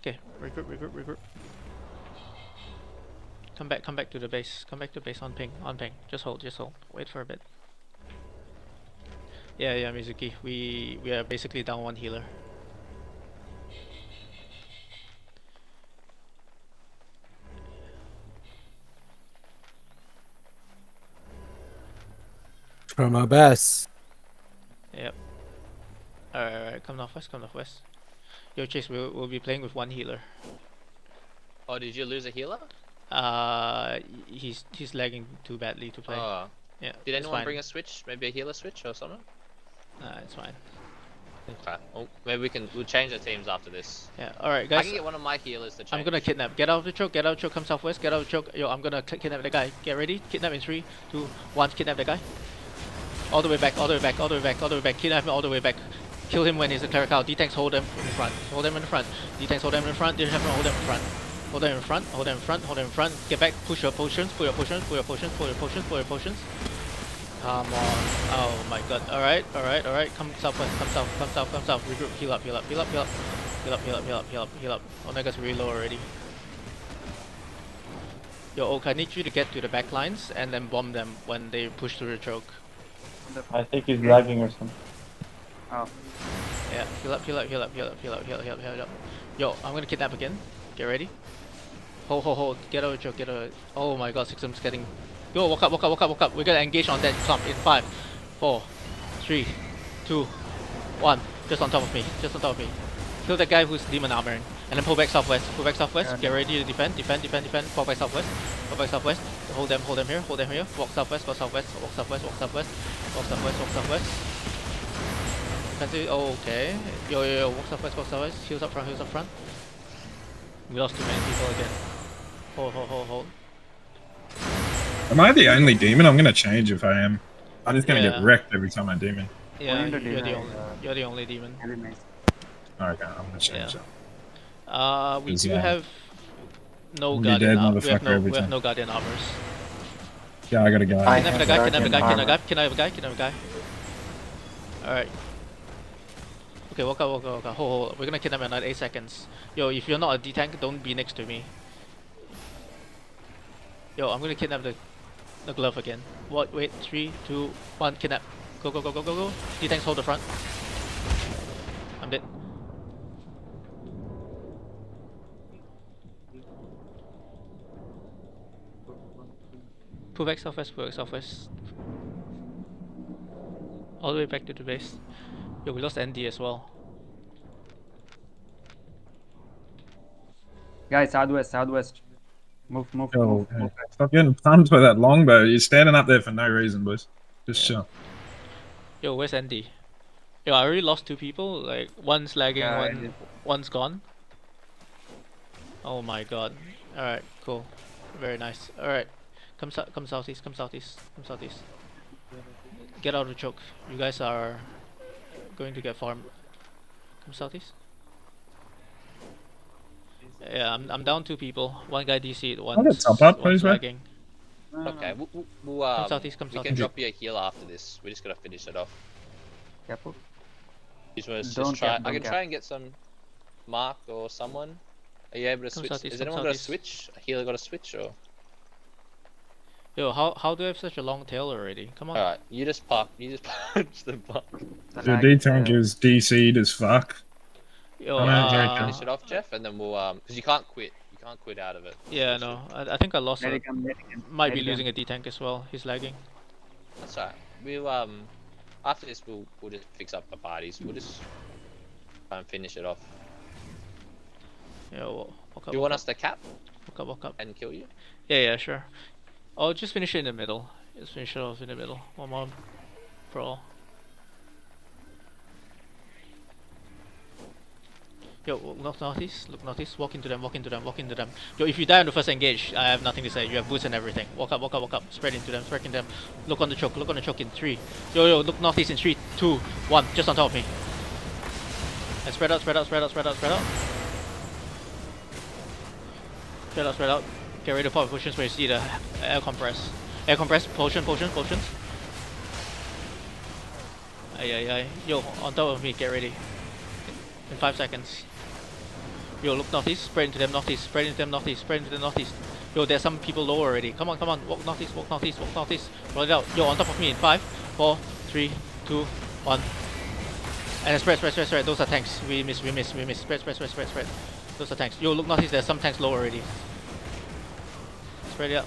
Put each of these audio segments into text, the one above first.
Okay, regroup, regroup, regroup. Come back, come back to the base. Come back to base on ping, on ping. Just hold, just hold. Wait for a bit. Yeah, yeah, Mizuki. We we are basically down one healer. From our best. Yep. Alright, alright. Come northwest, come northwest. Yo, Chase, we'll, we'll be playing with one healer. Oh, did you lose a healer? Uh, he's he's lagging too badly to play. Oh. yeah. Did anyone fine. bring a switch? Maybe a healer switch or something? Nah, it's fine. Okay. Well, maybe we can we'll change the teams after this. Yeah. Alright, guys. I can get one of my healers to change. I'm gonna kidnap. Get out of the choke. Get out of the choke. Come southwest. Get out of the choke. Yo, I'm gonna kidnap the guy. Get ready. Kidnap in three, two, one. Kidnap the guy. All the way back. All the way back. All the way back. All the way back. Kidnap him all the way back. Kill him when he's a cleric out. D-tanks hold them in front. Hold them in front. D-tanks hold them in front. D-tanks hold them in front. Hold them in front. Hold them in front. Hold them in front. Get back. Push your potions. Pull your potions. Pull your potions. Pull your potions. Pull your potions. Come on. Oh my god. Alright. Alright. Alright. Come southwest. Come south. Come south. Come south. Regroup. Heal up. Heal up. Heal up. Heal up. Heal up, heal up, heal up, heal up, heal up. Omega's really low already. Yo, Oak, I need you to get to the back lines and then bomb them when they push through the choke. I think he's lagging or something. Oh. Yeah, heal up, heal up, heal up, heal up, heal up, heal up, heal up, heal up. Yo, I'm gonna kidnap again. Get ready. Hold, hold, hold. Get out of the choke, get out Oh my god, Sixum's getting... Yo, walk up, walk up, walk up, walk up. We're gonna engage on that clump in five, four, three, two, one. Just on top of me, just on top of me. Kill that guy who's demon armor. And then pull back southwest. Pull back southwest. Get ready to defend. Defend. Defend. Defend. Pull back southwest. pull back southwest. Hold them. Hold them here. Hold them here. Walk southwest. Go southwest. Walk southwest. Walk southwest. Walk southwest. Walk southwest can. Oh, okay. Yo, yo, yo. Walks up first, walks up first. Heels up front, heels up front. We lost too many people again. Hold, hold, hold, hold. Am I the only demon? I'm gonna change if I am. I'm just gonna yeah. get wrecked every time I demon. Yeah, you're, the only, you're the only demon. All right, I'm gonna change yeah. that. Uh, we do yeah. have no I'm guardian armors. We have no, we have no guardian armors. Yeah, I got a guy. I can I have a guy, can I have a guy, can I have a guy, can I have a guy, can I have a guy. Alright. Okay, walk out, walk out, walk out. Hold, hold. We're gonna kidnap another 8 seconds. Yo, if you're not a D-tank, don't be next to me. Yo, I'm gonna kidnap the, the glove again. What? Wait, three, two, one. kidnap. Go, go, go, go, go, go. D-tanks hold the front. I'm dead. Pull back southwest, pull back southwest. All the way back to the base. Yo, we lost Andy as well. Guys, southwest, southwest. Move, move, Yo, move, hey, move. stop getting pumped by that longbow. You're standing up there for no reason, boys. Just Yeah. chill. Yo, where's Andy? Yo, I already lost two people. Like one's lagging, Yeah, one, one's gone. Oh my god. Alright, cool. Very nice. Alright. Come sou- come southeast, come southeast, come southeast. Get out of the choke. You guys are going to get farmed. Come southeast. Yeah, I'm I'm down two people. One guy DC'd, one's, top up, one's please, lagging. Okay, we'll, we'll, we'll, um, southeast, come we can drop you a healer after this. We just gotta finish it off. Careful. Just wanna Don't just try. cap, I don't can cap. try and get some Mark or someone. Are you able to Come switch? southeast, Has anyone got a switch? A healer got a switch or? Yo, how how do I have such a long tail already? Come on. Alright, you just park. You just punch the button. The Your lag, D tank uh, is DC'd as fuck. Yo, Come on, uh. Finish it off, Jeff, and then we'll um, because you can't quit. You can't quit out of it. Yeah, no. I, I think I lost. A, Medicam, medicam, might be losing a D tank as well. He's lagging. That's alright. We'll um, after this we'll we'll just fix up the parties. We'll just try and finish it off. Yeah, well, walk up. Do you walk want up, us to cap Walk up, walk up. and kill you? Yeah, yeah, sure. I'll just finish it in the middle. Just finish it off in the middle. One more brawl. Yo, look northeast, look northeast, walk into them, walk into them, walk into them. Yo, if you die on the first engage, I have nothing to say. You have boots and everything. Walk up, walk up, walk up, spread into them, spread into them. Look on the choke, look on the choke in three. Yo, yo, look northeast in three, two, one, just on top of me. And spread out, spread out, spread out, spread out, spread out. Spread out, spread out. Get ready to pop potions when you see the air compress. Air compress, potion, potion, potions. Ay, ay, ay. Yo, on top of me, get ready. In five seconds. Yo, look northeast, spread into them northeast, spread into them northeast, spread into the northeast. Yo, there's some people lower already. Come on, come on, walk northeast, walk northeast, walk northeast. Roll it out. Yo, on top of me in five, four, three, two, one. And spread, spread, spread, spread. Those are tanks. We miss, we miss, we miss. Spread, spread, spread, spread, spread. Those are tanks. Yo, look northeast. There's some tanks lower already. Spread it out.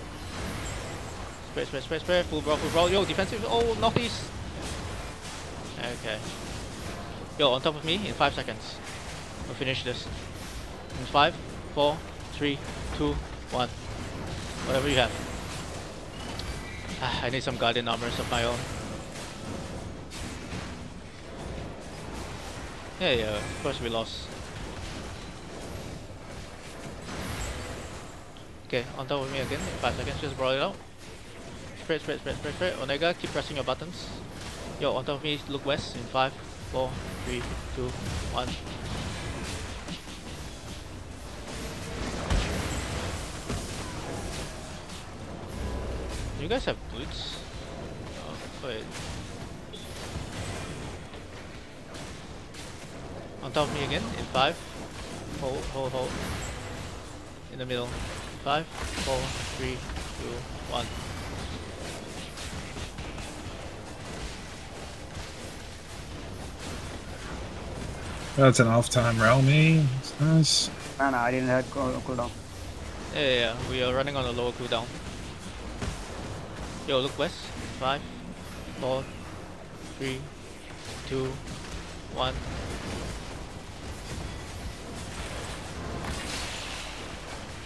Spread, spread, spread, spread. Full brawl, full brawl. Yo, defensive. Oh, northeast. Okay. Yo, on top of me in five seconds. We'll finish this. In five, four, three, two, one. Whatever you have. Ah, I need some guardian armors of my own. Yeah, yeah, of course we lost. Okay, on top of me again in 5 seconds, just brawl it out. Spread, spread, spread, spread, spread. Onega, keep pressing your buttons. Yo, on top of me, look west in 5, 4, 3, 2, 1. You guys have boots? Oh, wait. On top of me again in 5. Hold, hold, hold. In the middle. Five, four, three, two, one. That's an off time realmy. It's nice. Nah, nah, I didn't have cool- cooldown. Yeah, yeah, yeah, we are running on a lower cooldown. Yo, look west. Five, four, three, two, one.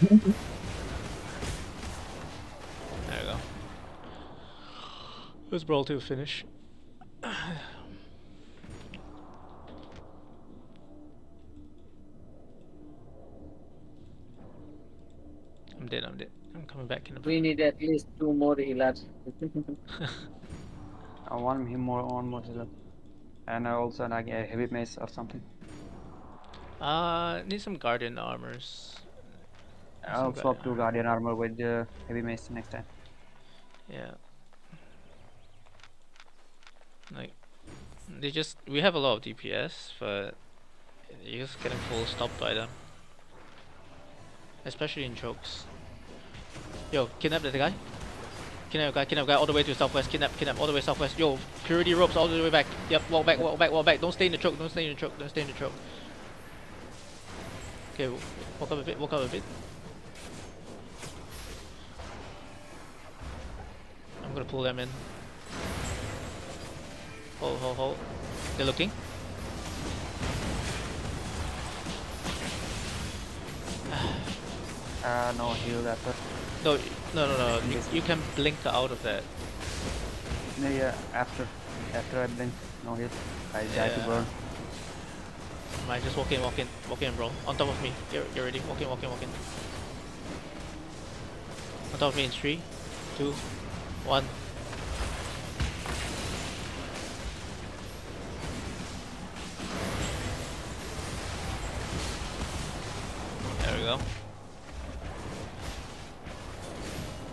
There we go. Let's brawl to a finish. I'm dead, I'm dead. I'm coming back in a bit. We need at least two more healers. I want him more on more healer. And I also like a heavy mace or something. Uh, need some guardian armors. I'll swap to guardian armor with the heavy mace next time. Yeah. Like, they just we have a lot of DPS, but you're just getting full stopped by them. Especially in chokes. Yo, kidnap the guy. Kidnap guy, kidnap guy all the way to southwest. Kidnap, kidnap all the way southwest. Yo, purity robes all the way back. Yep, walk back, walk back, walk back. Don't stay in the choke. Don't stay in the choke. Don't stay in the choke. Okay, walk up a bit. Walk up a bit. I'm gonna pull them in. Hold, hold, hold. They're looking. Uh, no heal after. No, no, no, no. You, you can blink out of that. No, yeah, after. After I blink, no heal. I die to Yeah. burn. Mine, just walk in, walk in, walk in, bro. On top of me. Get, get ready. Walk in, walk in, walk in. On top of me in three, two, one. There we go.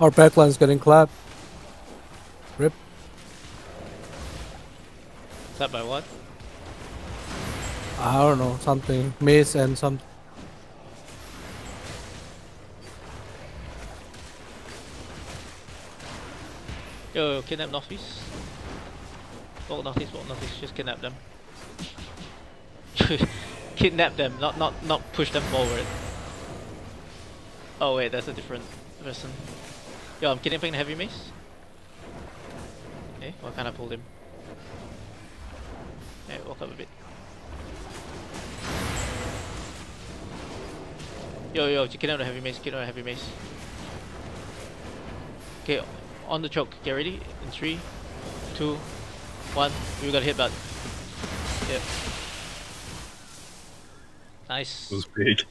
Our backline's getting clapped. Rip. Is that by what? I don't know, something. Mace and some. Yo, yo, kidnap northeast. Walk northeast, walk northeast. Just kidnap them. kidnap them, not not not push them forward. Oh wait, that's a different person. Yo, I'm kidnapping the heavy mace. Okay, what kind of pulled him? Hey, walk up a bit. Yo, yo, you kidnap the heavy mace, kidnap the heavy mace. Okay, on the choke. Get ready. In three, two, one. We got hit button. Yep. Nice. It was big.